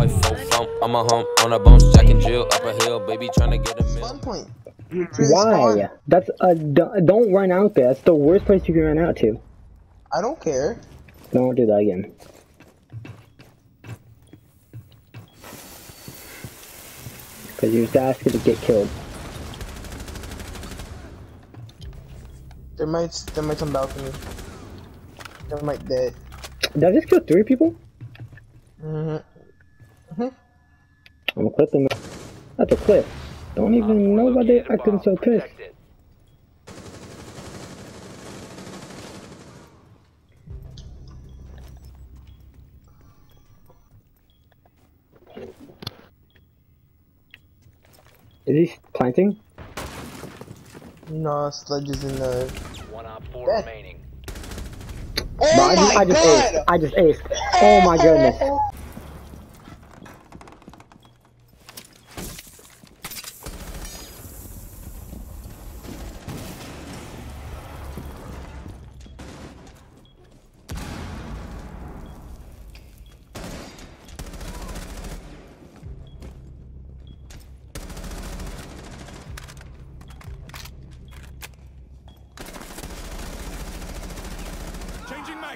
Five, four, thump, I'm a hump on a bounce, Jack and Jill up a hill, baby trying to get a mill. Spawn point. Why? That's uh, don't don't run out there. That's the worst place you can run out to. I don't care. Don't do that again. Because you're just asking to get killed. There might there might some balcony. There might dead. Did I just kill three people? Mm-hmm. I'm gonna clip them. That's a clip. Don't even know why they acting so pissed. Is he planting? No, sledge is in the. One op four Dead. remaining. Oh No, I just, my I just god! aced. I just aced. Oh my goodness.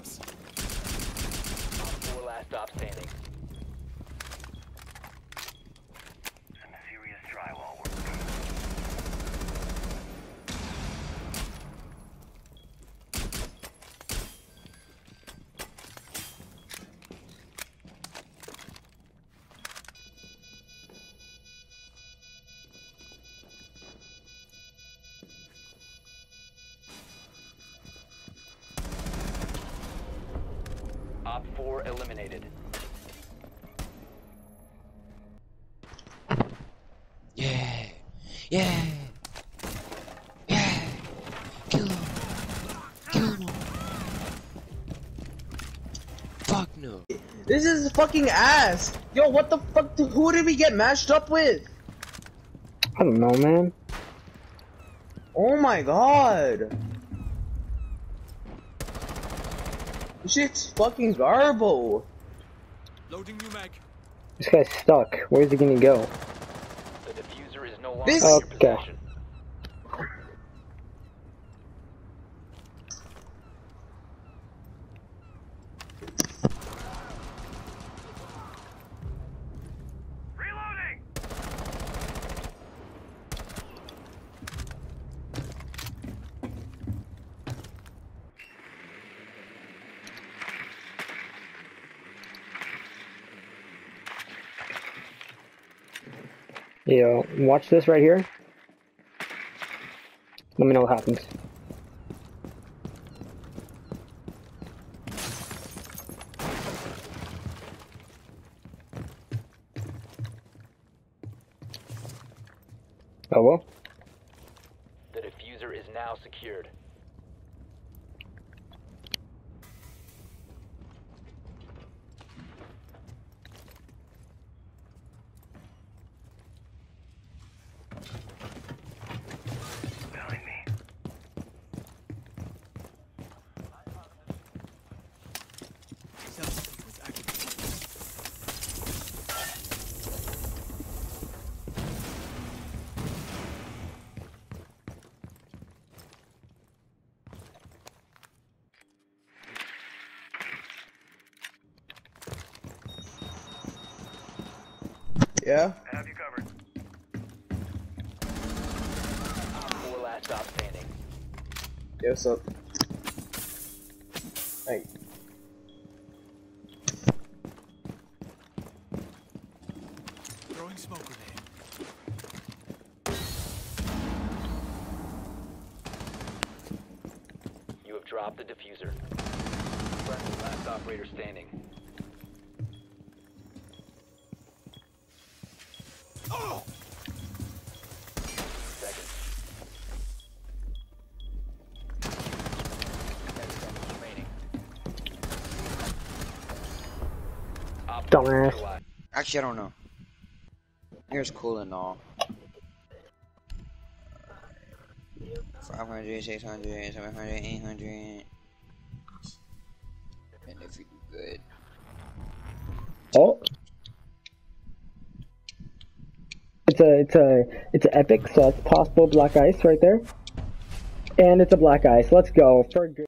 Changing four eliminated. Yeah, yeah, yeah. Kill him. Kill him. Fuck no. This is fucking ass. Yo, what the fuck? Who did we get matched up with? I don't know, man. Oh my god. This shit's fucking garbo. Loading new mag. This guy's stuck. Where's he gonna go? The defuser is no longer This- in your Okay. possession. Yo, watch this right here. Let me know what happens. Oh well. The defuser is now secured. Yeah? Have you covered? Four last stop standing. Yeah, what's up? Hey. Throwing smoke grenade. You have dropped the defuser. Friendly last operator standing. Oh! Seconds. Ten seconds remaining. Op four Dumbass. Actually, I don't know. Here's cool and all. 500, 600, 700, 800. And if you do good. Oh, It's a it's a it's a epic, so it's possible black ice right there. And it's a black ice. Let's go for good.